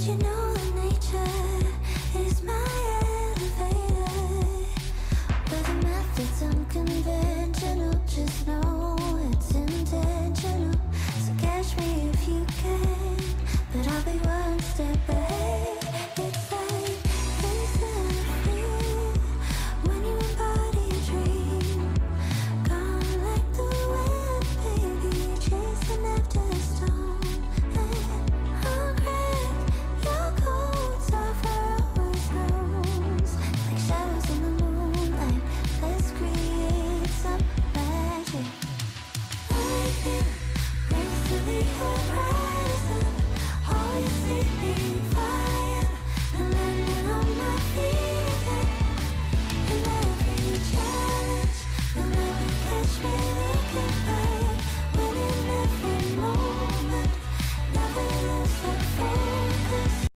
just know